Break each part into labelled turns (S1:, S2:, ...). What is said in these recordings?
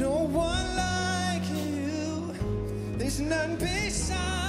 S1: No one like you. There's none beside.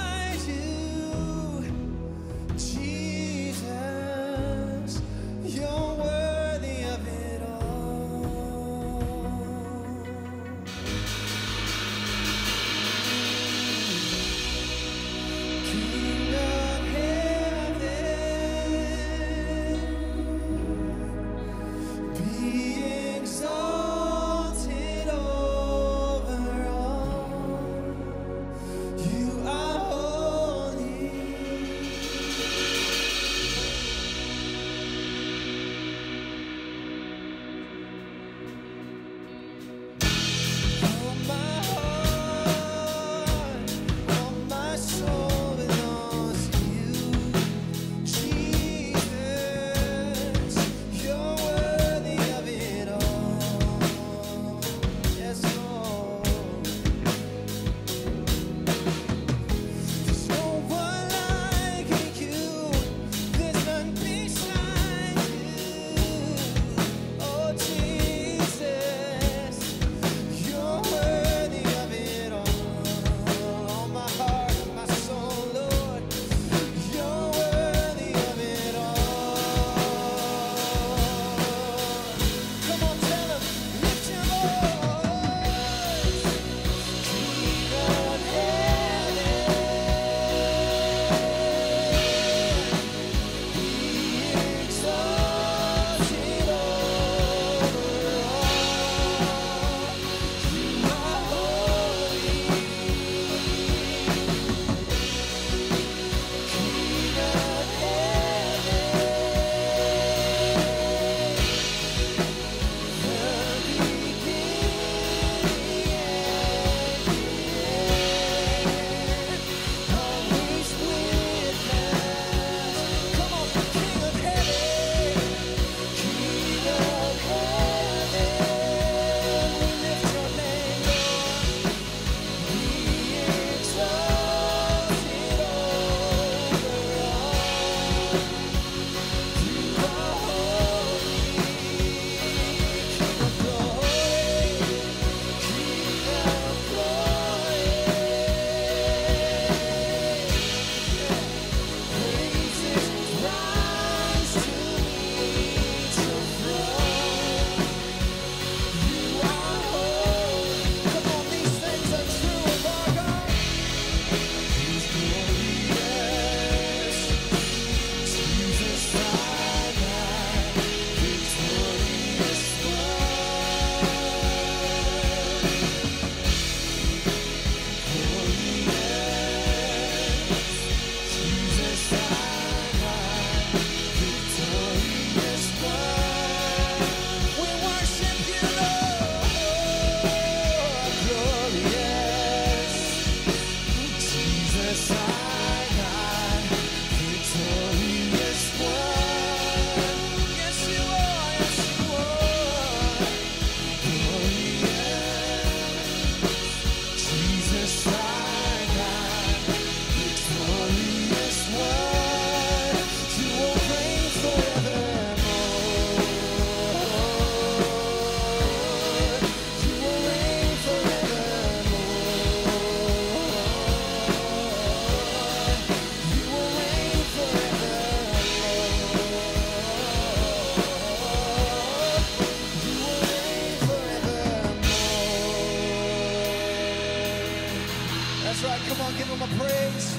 S1: Come on, give him a praise.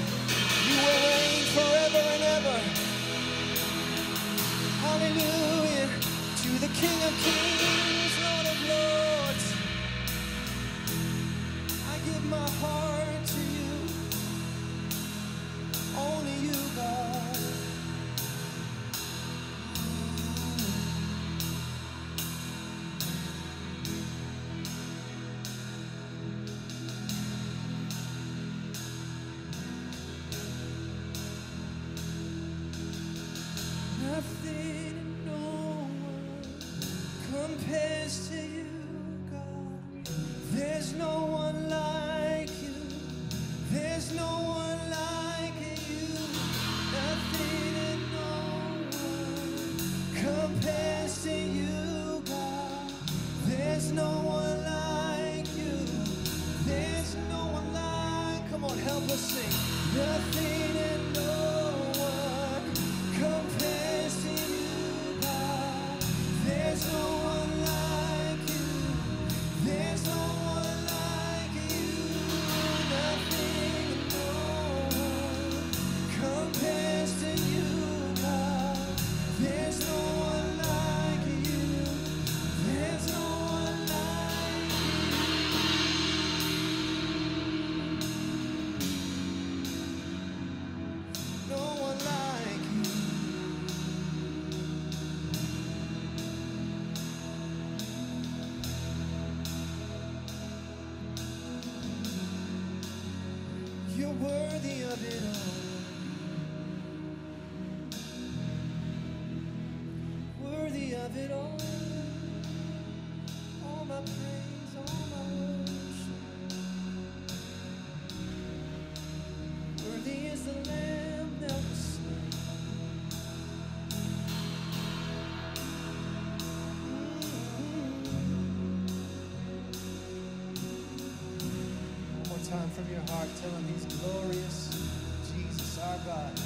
S1: You will reign forever and ever. Hallelujah to the King of Kings, Lord of Lords. I give my heart. nothing. Of it all. Worthy of it all. All my praise, all my worship. Worthy is the Lamb that was slain. Mm-hmm. More time from your heart, tell him he's glorious. God.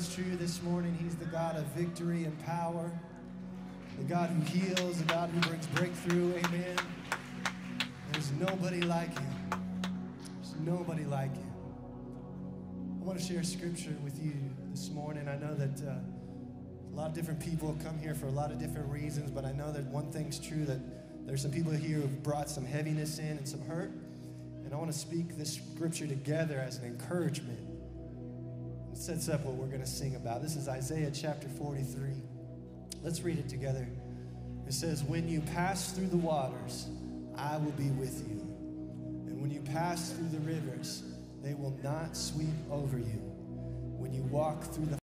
S1: That's true this morning? He's the God of victory and power, the God who heals, the God who brings breakthrough. Amen. There's nobody like him. There's nobody like him. I want to share scripture with you this morning. I know that uh, a lot of different people come here for a lot of different reasons, but I know that one thing's true that there's some people here who've brought some heaviness in and some hurt. And I want to speak this scripture together as an encouragement. It sets up what we're going to sing about. This is Isaiah chapter 43. Let's read it together. It says, When you pass through the waters, I will be with you. And when you pass through the rivers, they will not sweep over you. When you walk through the